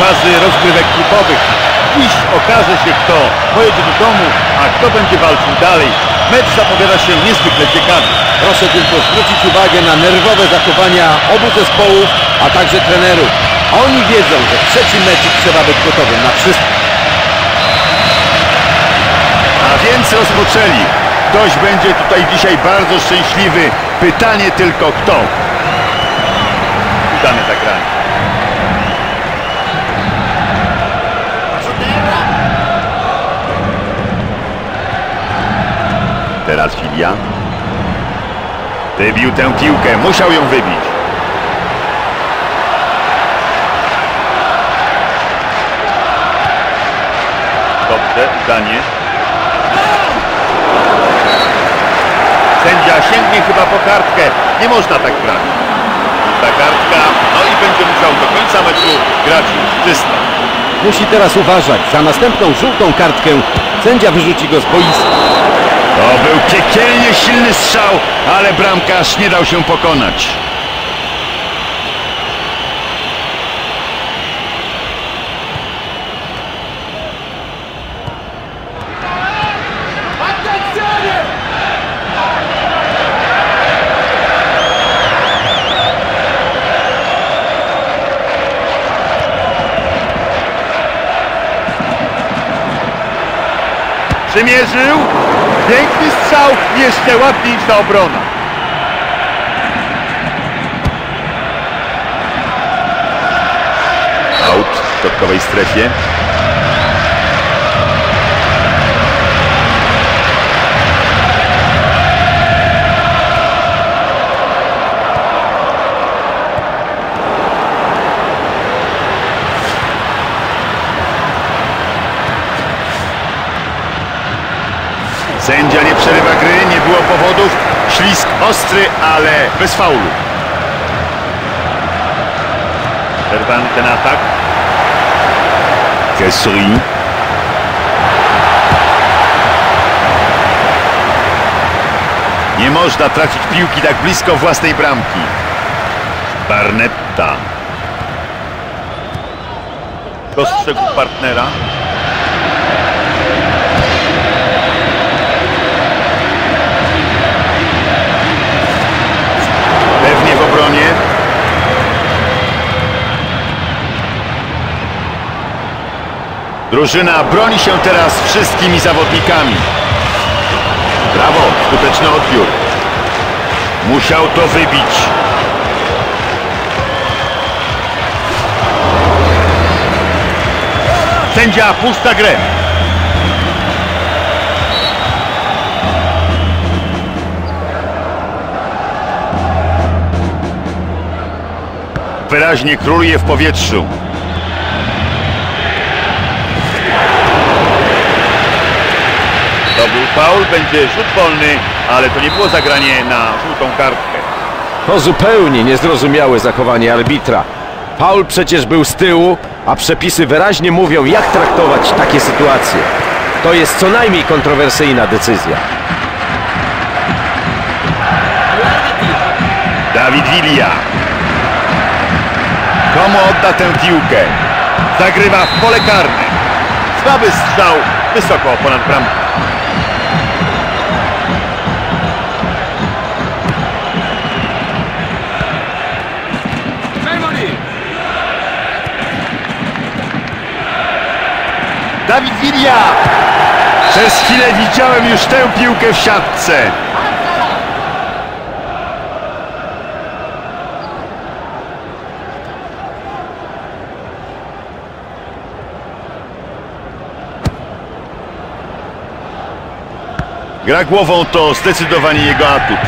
fazy rozgrywek grupowych. Dziś okaże się kto pojedzie do domu, a kto będzie walczył dalej. Mecz zapowiada się niezwykle ciekawy. Proszę tylko zwrócić uwagę na nerwowe zachowania obu zespołów, a także trenerów. Oni wiedzą, że w trzecim meczu trzeba być gotowym na wszystko. A więc rozpoczęli. Ktoś będzie tutaj dzisiaj bardzo szczęśliwy. Pytanie tylko kto. Udane zagranie. Teraz Filia. Wybił tę piłkę, musiał ją wybić. Dobrze, udanie. Sędzia sięgnie chyba po kartkę. Nie można tak grać. Ta kartka, no i będzie musiał do końca meczu grać czysto. Musi teraz uważać. Za następną żółtą kartkę sędzia wyrzuci go z boiska. To był piekielnie silny strzał, ale bramkarz nie dał się pokonać. Przymierzył. Piękny strzał, jeszcze ładniejsza obrona. Aut w środkowej strefie. Sędzia nie przerywa gry, nie było powodów. Ślisk ostry, ale bez faulu. Przerwany ten atak. Kesri. Nie można tracić piłki tak blisko własnej bramki. Barnetta. Dostrzegł partnera. Drużyna broni się teraz wszystkimi zawodnikami. Brawo, skuteczny odbiór. Musiał to wybić. Sędzia puszcza grę. Wyraźnie króluje w powietrzu. Był faul, będzie rzut wolny, ale to nie było zagranie na żółtą kartkę. To zupełnie niezrozumiałe zachowanie arbitra. Paul przecież był z tyłu, a przepisy wyraźnie mówią, jak traktować takie sytuacje. To jest co najmniej kontrowersyjna decyzja. Dawid Wilia. Komu odda tę piłkę? Zagrywa w pole karne. Słaby strzał, wysoko ponad bramką. Dawid Wilia! Przez chwilę widziałem już tę piłkę w siatce. Gra głową to zdecydowanie jego atut.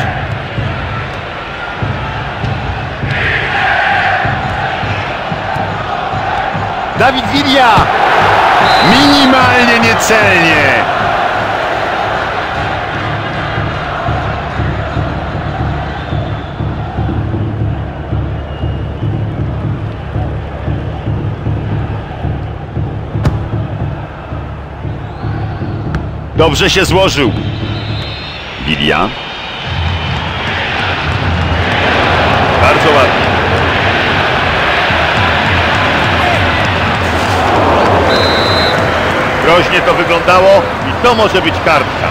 Dawid Wilia! Minimalnie niecelnie. Dobrze się złożył. Wilia. Bardzo ładnie. Niebezpiecznie to wyglądało i to może być kartka.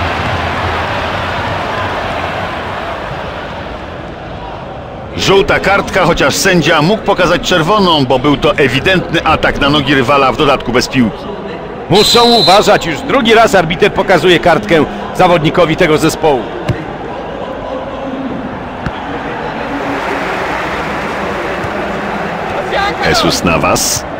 Żółta kartka, chociaż sędzia mógł pokazać czerwoną, bo był to ewidentny atak na nogi rywala, w dodatku bez piłki. Muszą uważać, już drugi raz arbiter pokazuje kartkę zawodnikowi tego zespołu. Jesus Navas.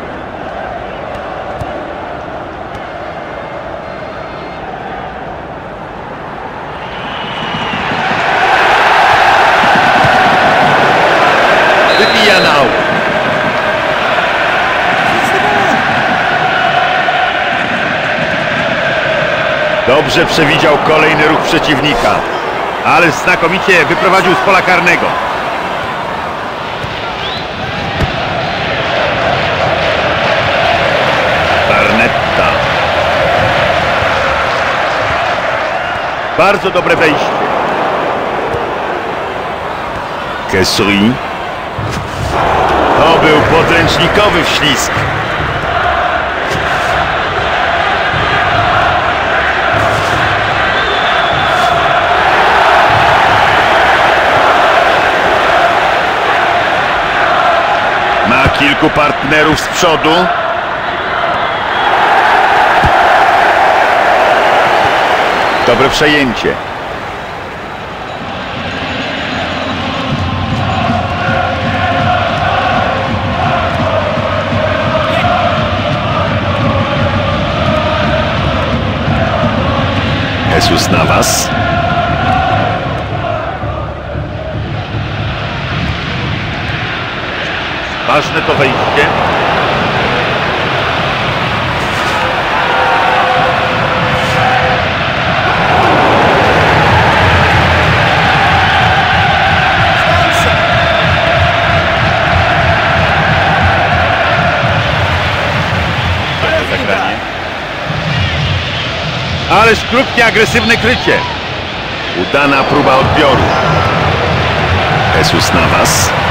Dobrze przewidział kolejny ruch przeciwnika, ale znakomicie wyprowadził z pola karnego. Barnetta. Bardzo dobre wejście. Kesri. To był podręcznikowy wślizg. Kilku partnerów z przodu. Dobre przejęcie. Jesus Navas. Ważne to wejście. Ależ krótkie, agresywne krycie. Udana próba odbioru. Jesus Navas.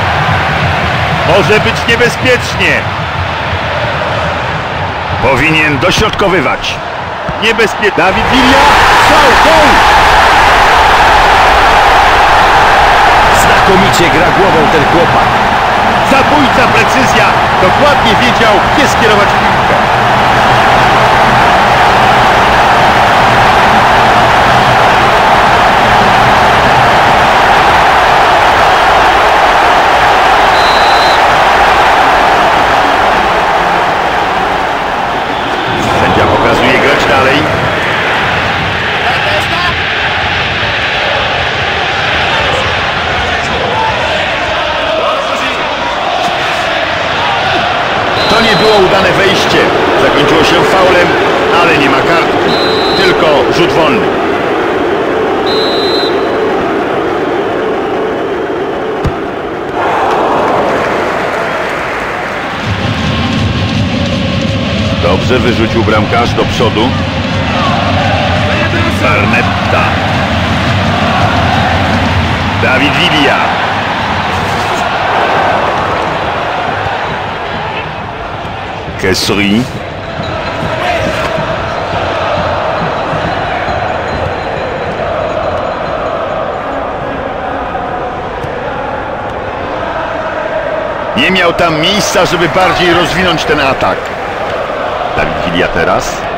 Może być niebezpiecznie. Powinien dośrodkowywać. Niebezpiecznie. Dawid Villa. Strzał, gol! Znakomicie gra głową ten chłopak. Zabójca precyzja. Dokładnie wiedział, gdzie skierować piłkę. Sędzia pokazuje grać dalej. To nie było udane wejście. Zakończyło się faulem, ale nie ma kartki. Tylko rzut wolny. Dobrze wyrzucił bramkarz do przodu. Barnetta. Dawid Villa. Nie miał tam miejsca, żeby bardziej rozwinąć ten atak. Dawid Villa teraz.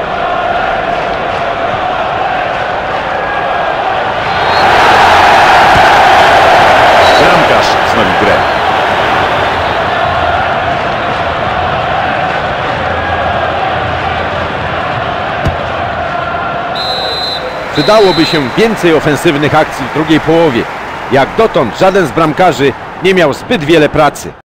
Przydałoby się więcej ofensywnych akcji w drugiej połowie. Jak dotąd żaden z bramkarzy nie miał zbyt wiele pracy.